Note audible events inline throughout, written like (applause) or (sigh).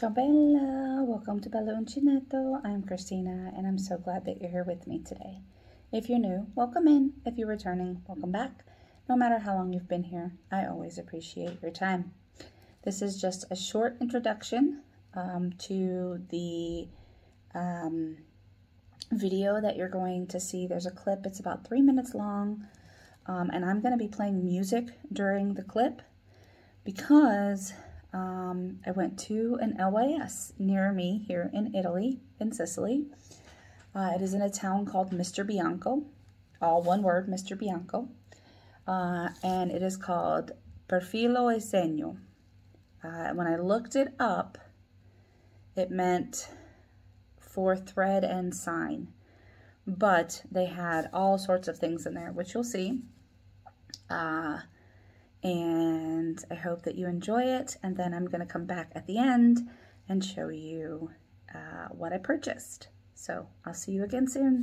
Ciao Bella, welcome to Bella Uncinetto. I'm Christina and I'm so glad that you're here with me today. If you're new, welcome in. If you're returning, welcome back. No matter how long you've been here, I always appreciate your time. This is just a short introduction um, to the um, video that you're going to see. There's a clip, it's about three minutes long, um, and I'm going to be playing music during the clip because um, I went to an LYS near me here in Italy, in Sicily. Uh, it is in a town called Misterbianco, all one word, Misterbianco. Uh, and it is called Perfilo e Segno. Uh, when I looked it up, it meant for thread and sign. But they had all sorts of things in there, which you'll see. And I hope that you enjoy it. And then I'm going to come back at the end and show you uh, what I purchased. So I'll see you again soon.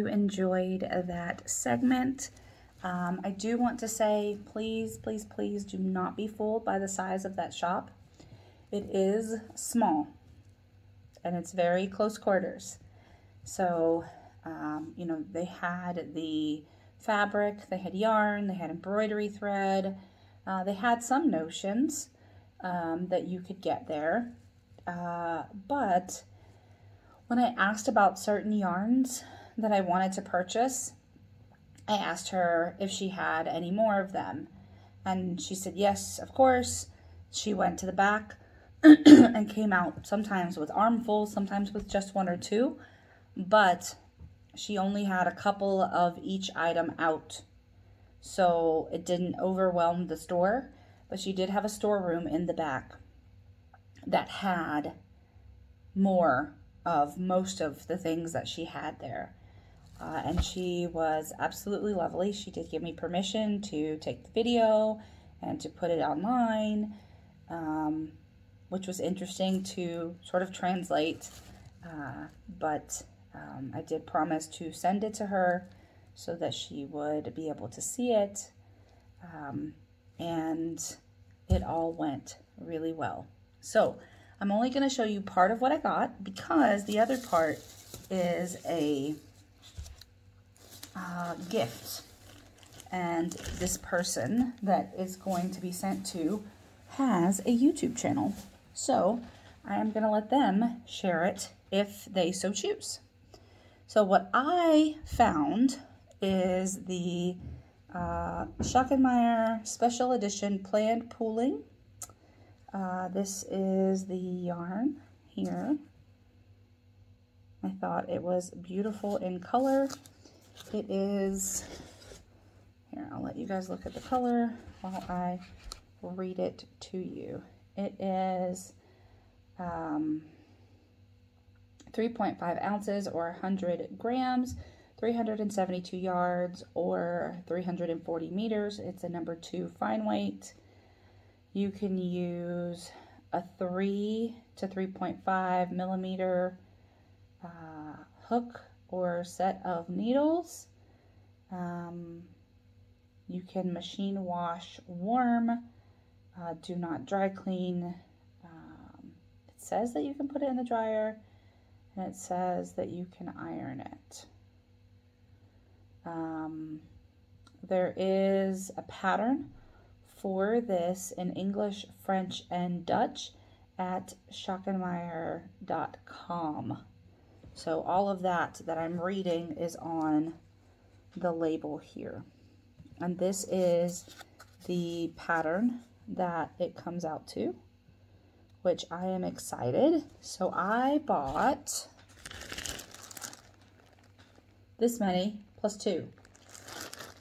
enjoyed that segment. Um, I do want to say, please, please, please do not be fooled by the size of that shop. It is small and it's very close quarters. So, um, you you know, they had the fabric, they had yarn, they had embroidery thread, uh, they had some notions um, that you could get there. Uh, but when I asked about certain yarns that I wanted to purchase, I asked her if she had any more of them. And she said, yes, of course. She went to the back (clears throat) and came out sometimes with armfuls, sometimes with just one or two. But she only had a couple of each item out. So it didn't overwhelm the store. But she did have a storeroom in the back that had more of most of the things that she had there. Uh, and she was absolutely lovely. She did give me permission to take the video and to put it online, um, which was interesting to sort of translate. Uh, but um, I did promise to send it to her so that she would be able to see it. Um, and it all went really well. So I'm only going to show you part of what I got because the other part is a uh, gift. And this person that is going to be sent to has a YouTube channel. So I am going to let them share it if they so choose. So what I found is the uh, Schachenmayr Special Edition Planned Pooling. Uh, this is the yarn here. I thought it was beautiful in color. It is, here, I'll let you guys look at the color while I read it to you. It is um, 3.5 ounces or 100 grams, 372 yards or 340 meters. It's a number two fine weight. You can use a 3 to 3.5 millimeter uh, hook or set of needles. Um, you can machine wash warm. Uh, do not dry clean. Um, it says that you can put it in the dryer and it says that you can iron it. Um, there is a pattern for this in English, French, and Dutch at schachenmayr.com. So all of that that I'm reading is on the label here. And this is the pattern that it comes out to, which I am excited. So I bought this many plus two.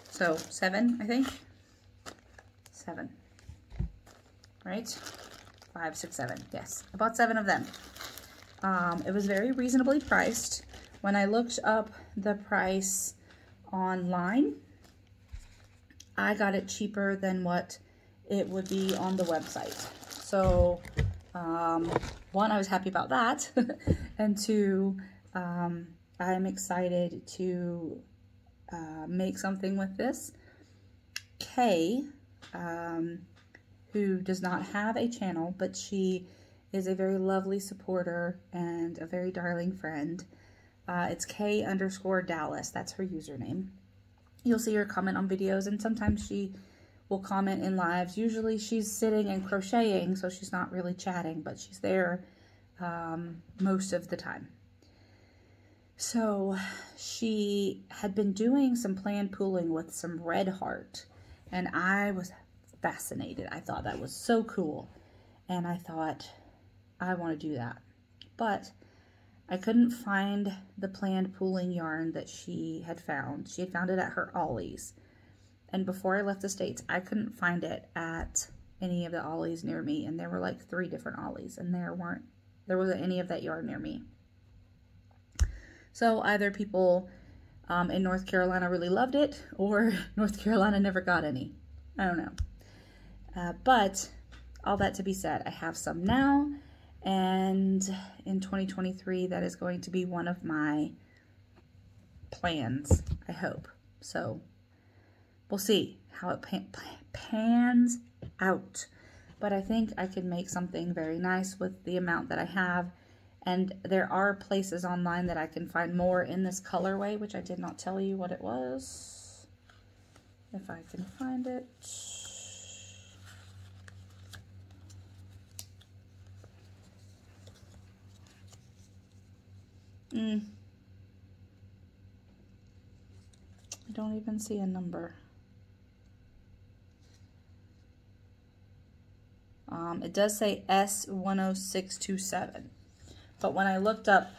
So seven, I think. Seven. Right? Five, six, seven. Yes. I bought seven of them. Um, it was very reasonably priced. When I looked up the price online, I got it cheaper than what it would be on the website. So, um, one, I was happy about that. (laughs) and two, um, I'm excited to uh, make something with this. Kay, um, who does not have a channel, but she is a very lovely supporter and a very darling friend. Uh, it's K underscore Dallas. That's her username. You'll see her comment on videos and sometimes she will comment in lives. Usually she's sitting and crocheting, so she's not really chatting, but she's there um, most of the time. So she had been doing some planned pooling with some red heart, and I was fascinated. I thought that was so cool. And I thought, I want to do that. But I couldn't find the planned pooling yarn that she had found. She had found it at her Ollie's. And before I left the States, I couldn't find it at any of the Ollie's near me. And there were like three different Ollie's and there weren't, there wasn't any of that yarn near me. So either people um, in North Carolina really loved it or (laughs) North Carolina never got any. I don't know. Uh, but all that to be said, I have some now and in 2023, that is going to be one of my plans, I hope. So we'll see how it pan pans out. But I think I can make something very nice with the amount that I have. And there are places online that I can find more in this colorway, which I did not tell you what it was. If I can find it. Mm. I don't even see a number. Um, it does say S10627. But when I looked up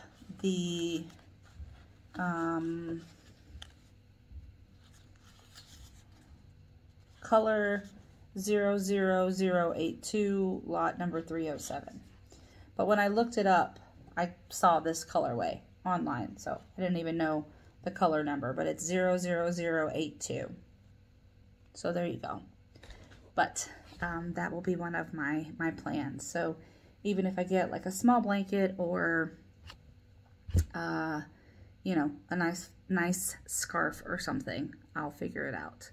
the um, color 00082, lot number 307. But when I looked it up, I saw this colorway online, so I didn't even know the color number, but it's 00082. So there you go. But um, that will be one of my, my plans. So even if I get like a small blanket or, uh, you know, a nice, nice scarf or something, I'll figure it out.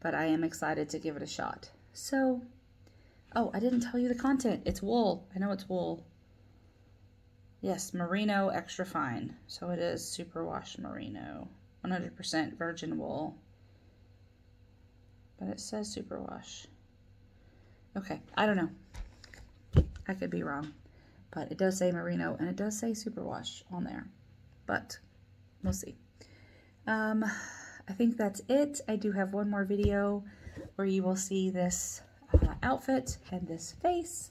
But I am excited to give it a shot. So, oh, I didn't tell you the content. It's wool. I know it's wool. Yes, merino extra fine. So it is superwash merino. 100% virgin wool. But it says superwash. Okay, I don't know. I could be wrong. But it does say merino and it does say superwash on there. But we'll see. Um, I think that's it. I do have one more video where you will see this uh, outfit and this face.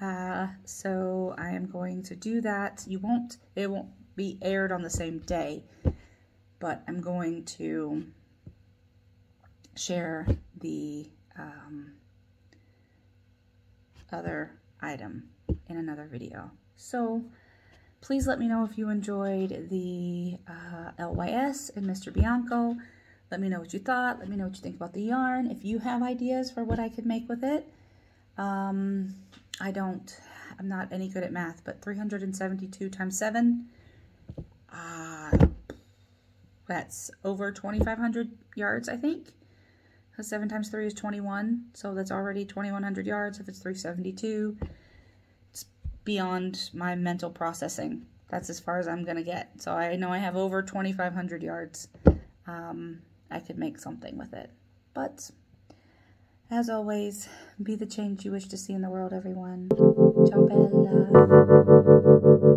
Uh, so I am going to do that. You won't, it won't be aired on the same day, but I'm going to share the um, other item in another video. So please let me know if you enjoyed the uh, LYS and Misterbianco. Let me know what you thought. Let me know what you think about the yarn. If you have ideas for what I could make with it. Um, I don't, I'm not any good at math, but 372 times 7, uh, that's over 2,500 yards, I think. 7 times 3 is 21, so that's already 2,100 yards if it's 372. It's beyond my mental processing. That's as far as I'm going to get. So I know I have over 2,500 yards. Um, I could make something with it. But as always, be the change you wish to see in the world, everyone. Ciao, Bella.